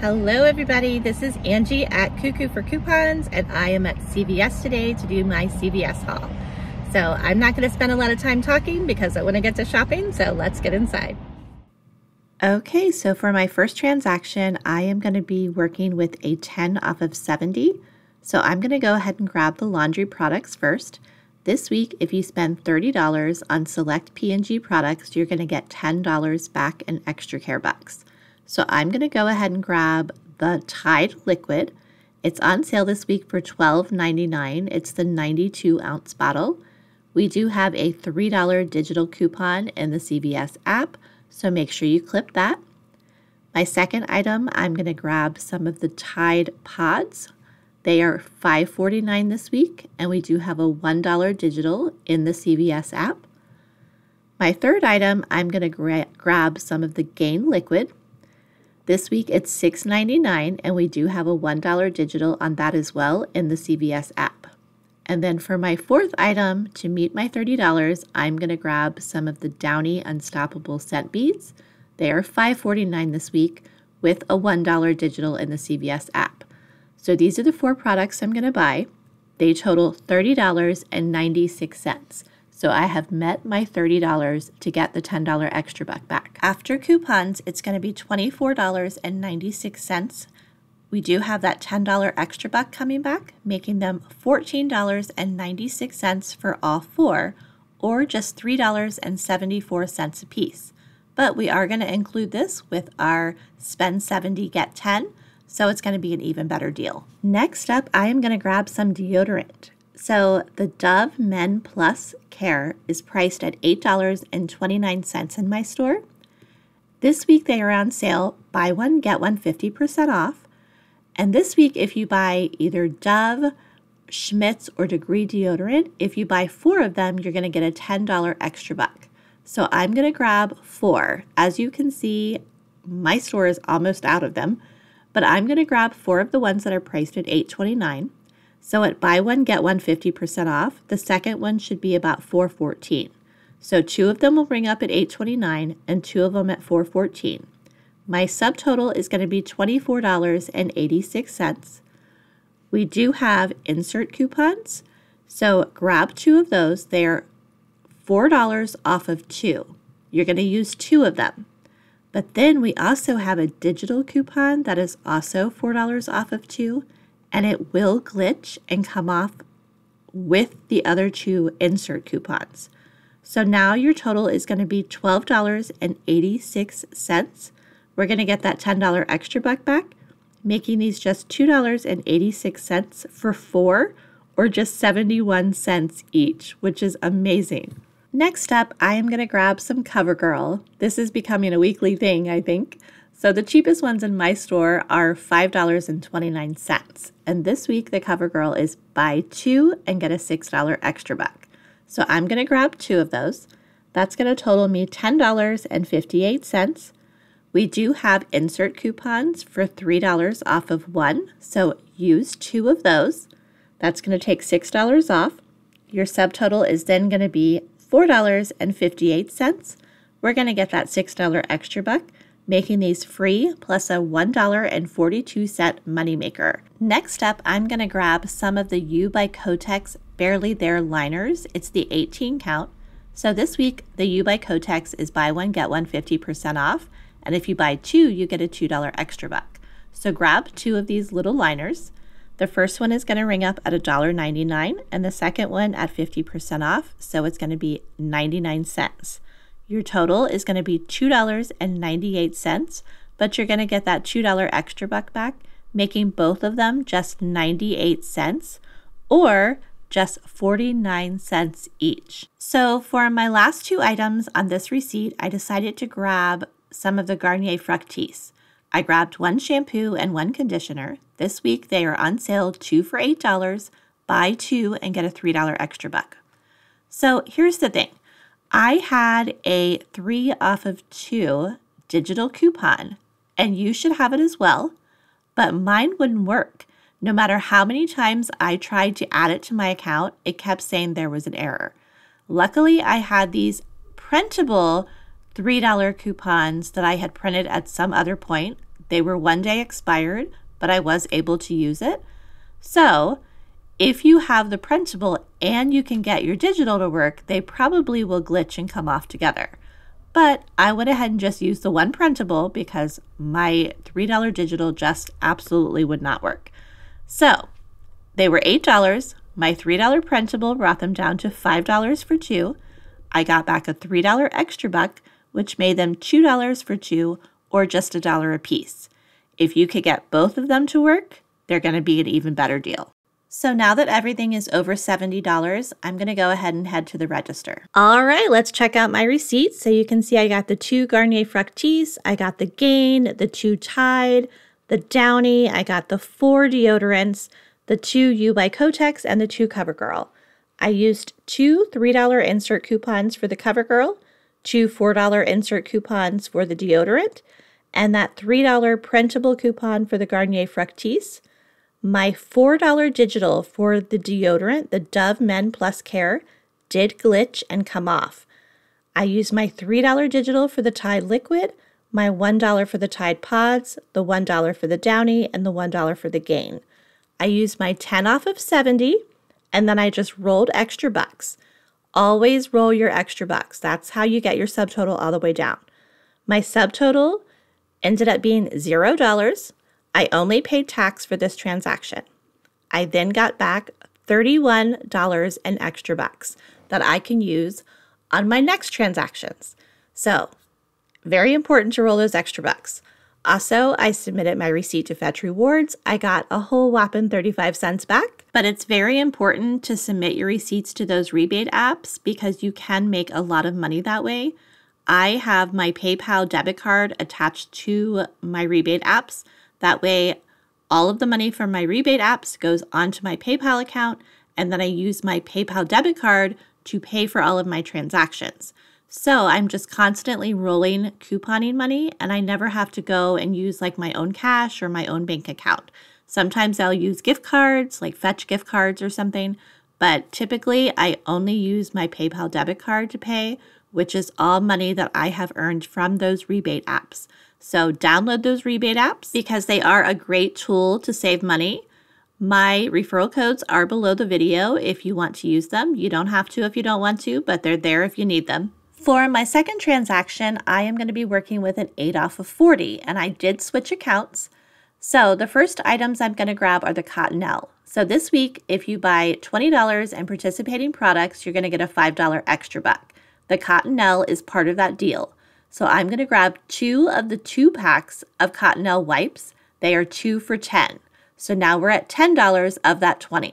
Hello everybody, this is Angie at Coo Coo for Coupons and I am at CVS today to do my CVS haul. So I'm not going to spend a lot of time talking because I want to get to shopping, so let's get inside. Okay, so for my first transaction, I am going to be working with a 10 off of 70. So I'm going to go ahead and grab the laundry products first. This week, if you spend $30 on select P&G products, you're going to get $10 back in extra care bucks. So I'm going to go ahead and grab the Tide Liquid. It's on sale this week for $12.99. It's the 92 ounce bottle. We do have a $3 digital coupon in the CVS app, so make sure you clip that. My second item, I'm going to grab some of the Tide Pods. They are $5.49 this week, and we do have a $1 digital in the CVS app. My third item, I'm going to gra grab some of the Gain Liquid. This week it's $6.99 and we do have a $1 digital on that as well in the CVS app. And then for my fourth item, to meet my $30, I'm going to grab some of the Downy Unstoppable scent beads. They are $5.49 this week with a $1 digital in the CVS app. So these are the four products I'm going to buy. They total $30.96. So I have met my $30 to get the $10 extra buck back. After coupons, it's going to be $24.96. We do have that $10 extra buck coming back, making them $14.96 for all four, or just $3.74 a piece. But we are going to include this with our spend 70 get 10, so it's going to be an even better deal. Next up, I am going to grab some deodorant. So the Dove Men Plus Care is priced at $8.29 in my store. This week they are on sale. Buy one, get one 50% off. And this week, if you buy either Dove, Schmidt's, or Degree deodorant, if you buy four of them, you're going to get a $10 extra buck. So I'm going to grab four. As you can see, my store is almost out of them, but I'm going to grab four of the ones that are priced at $8.29. So at buy one, get one 50% off, the second one should be about 414. So two of them will ring up at 829 and two of them at 414. My subtotal is going to be $24.86. We do have insert coupons. So grab two of those. They're $4 off of two. You're going to use two of them. But then we also have a digital coupon that is also $4 off of two and it will glitch and come off with the other two insert coupons. So now your total is going to be $12.86. We're going to get that $10 extra buck back, making these just $2.86 for four or just 71 cents each, which is amazing. Next up, I am going to grab some CoverGirl. This is becoming a weekly thing, I think. So the cheapest ones in my store are $5.29. And this week the CoverGirl is buy two and get a $6 extra buck. So I'm going to grab two of those. That's going to total me $10.58. We do have insert coupons for $3 off of one. So use two of those. That's going to take $6 off. Your subtotal is then going to be $4.58. We're going to get that $6 extra buck making these free plus a $1.42 moneymaker. Next up, I'm going to grab some of the U by Kotex Barely There liners. It's the 18 count. So this week, the U by Kotex is buy one, get one 50% off. And if you buy two, you get a $2 extra buck. So grab two of these little liners. The first one is going to ring up at $1.99 and the second one at 50% off. So it's going to be 99 cents. Your total is going to be $2.98, but you're going to get that $2 extra buck back, making both of them just 98 cents or just 49 cents each. So for my last two items on this receipt, I decided to grab some of the Garnier Fructis. I grabbed one shampoo and one conditioner. This week they are on sale, two for $8. Buy two and get a $3 extra buck. So here's the thing I had a three off of two digital coupon, and you should have it as well, but mine wouldn't work. No matter how many times I tried to add it to my account, it kept saying there was an error. Luckily, I had these printable $3 coupons that I had printed at some other point. They were one day expired, but I was able to use it. So if you have the printable and you can get your digital to work, they probably will glitch and come off together. But I went ahead and just used the one printable because my $3 digital just absolutely would not work. So they were $8. My $3 printable brought them down to $5 for two. I got back a $3 extra buck, which made them $2 for two or just a dollar a piece. If you could get both of them to work, they're going to be an even better deal. So now that everything is over $70, I'm going to go ahead and head to the register. All right, let's check out my receipts. So you can see I got the two Garnier Fructis, I got the Gain, the two Tide, the Downy, I got the four deodorants, the two U by Kotex, and the two CoverGirl. I used two $3 insert coupons for the CoverGirl, two $4 insert coupons for the deodorant, and that $3 printable coupon for the Garnier Fructis, my $4 digital for the deodorant, the Dove Men Plus Care, did glitch and come off. I used my $3 digital for the Tide Liquid, my $1 for the Tide Pods, the $1 for the Downy, and the $1 for the Gain. I used my 10 off of 70, and then I just rolled extra bucks. Always roll your extra bucks. That's how you get your subtotal all the way down. My subtotal ended up being $0. I only paid tax for this transaction. I then got back $31 in extra bucks that I can use on my next transactions. So, very important to roll those extra bucks. Also, I submitted my receipt to Fetch Rewards. I got a whole whopping 35 cents back. But it's very important to submit your receipts to those rebate apps because you can make a lot of money that way. I have my PayPal debit card attached to my rebate apps. That way, all of the money from my rebate apps goes onto my PayPal account, and then I use my PayPal debit card to pay for all of my transactions. So I'm just constantly rolling couponing money, and I never have to go and use like my own cash or my own bank account. Sometimes I'll use gift cards, like Fetch gift cards or something, but typically I only use my PayPal debit card to pay, which is all money that I have earned from those rebate apps. So download those rebate apps because they are a great tool to save money. My referral codes are below the video if you want to use them. You don't have to if you don't want to, but they're there if you need them. For my second transaction, I am going to be working with an 8 off of 40, and I did switch accounts. So the first items I'm going to grab are the Cottonelle. So this week, if you buy $20 in participating products, you're going to get a $5 extra buck. The Cottonelle is part of that deal. So I'm going to grab two of the two packs of Cottonelle wipes. They are two for 10. So now we're at $10 of that 20.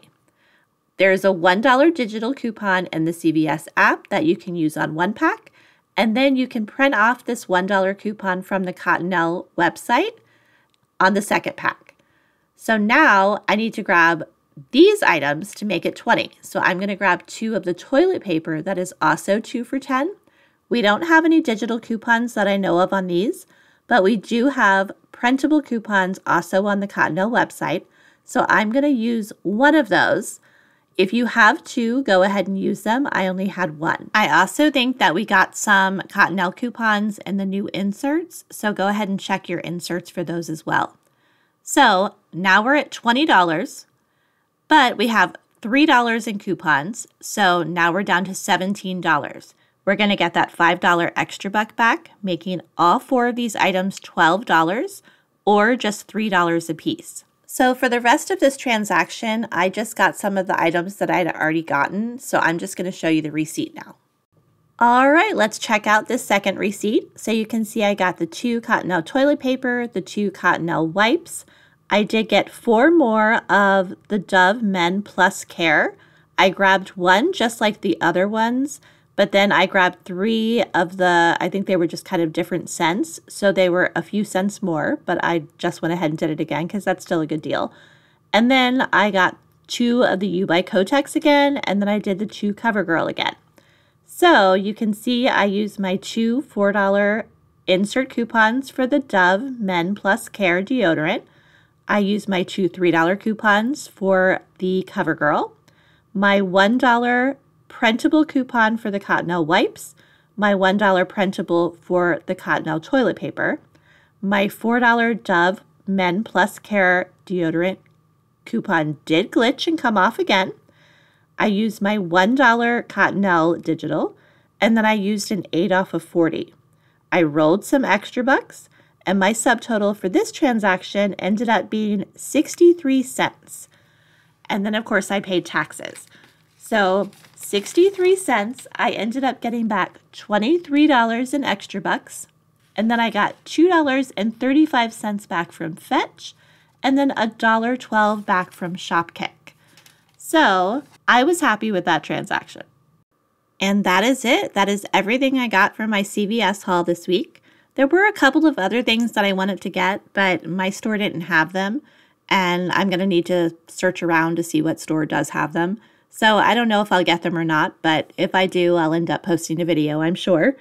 There's a $1 digital coupon in the CVS app that you can use on one pack. And then you can print off this $1 coupon from the Cottonelle website on the second pack. So now I need to grab these items to make it 20. So I'm going to grab two of the toilet paper that is also two for 10. We don't have any digital coupons that I know of on these, but we do have printable coupons also on the Cottonelle website. So I'm going to use one of those. If you have two, go ahead and use them. I only had one. I also think that we got some Cottonelle coupons in the new inserts, so go ahead and check your inserts for those as well. So now we're at $20, but we have $3 in coupons, so now we're down to $17. We're going to get that $5 extra buck back, making all four of these items $12 or just $3 a piece. So for the rest of this transaction, I just got some of the items that I'd already gotten, so I'm just going to show you the receipt now. All right, let's check out this second receipt. So you can see I got the two Cottonelle toilet paper, the two Cottonelle wipes. I did get four more of the Dove Men Plus Care. I grabbed one just like the other ones but then I grabbed three of the, I think they were just kind of different scents. So they were a few cents more, but I just went ahead and did it again because that's still a good deal. And then I got two of the U by Kotex again, and then I did the two CoverGirl again. So you can see I used my two $4 insert coupons for the Dove Men Plus Care deodorant. I used my two $3 coupons for the CoverGirl, my $1 printable coupon for the Cottonelle wipes, my $1 printable for the Cottonelle toilet paper, My $4 Dove Men Plus Care deodorant coupon did glitch and come off again. I used my $1 Cottonelle digital, and then I used an 8 off of 40. I rolled some extra bucks, and my subtotal for this transaction ended up being 63 cents. And then, of course, I paid taxes. So 63 cents, I ended up getting back $23 in extra bucks. And then I got $2.35 back from Fetch and then $1.12 back from Shopkick. So I was happy with that transaction. And that is it. That is everything I got from my CVS haul this week. There were a couple of other things that I wanted to get, but my store didn't have them. And I'm going to need to search around to see what store does have them. So I don't know if I'll get them or not, but if I do, I'll end up posting a video, I'm sure.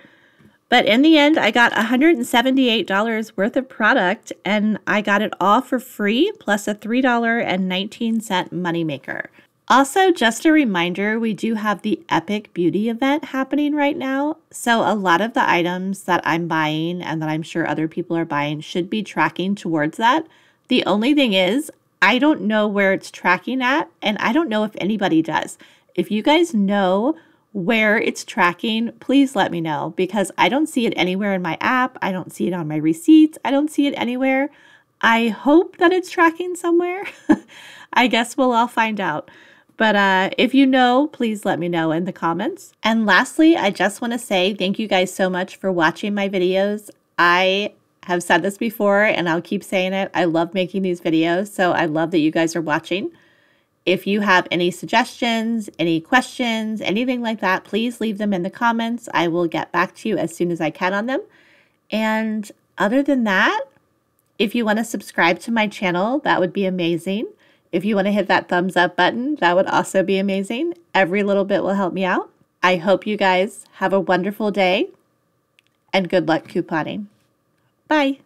But in the end, I got $178 worth of product and I got it all for free plus a $3.19 moneymaker. Also, just a reminder, we do have the Epic Beauty event happening right now. So, a lot of the items that I'm buying and that I'm sure other people are buying should be tracking towards that. The only thing is, I don't know where it's tracking at, and I don't know if anybody does. If you guys know where it's tracking, please let me know because I don't see it anywhere in my app. I don't see it on my receipts. I don't see it anywhere. I hope that it's tracking somewhere. I guess we'll all find out. But uh, if you know, please let me know in the comments. And lastly, I just want to say thank you guys so much for watching my videos. I have said this before and I'll keep saying it. I love making these videos, so I love that you guys are watching. If you have any suggestions, any questions, anything like that, please leave them in the comments. I will get back to you as soon as I can on them. And other than that, if you want to subscribe to my channel, that would be amazing. If you want to hit that thumbs up button, that would also be amazing. Every little bit will help me out. I hope you guys have a wonderful day and good luck couponing. Bye.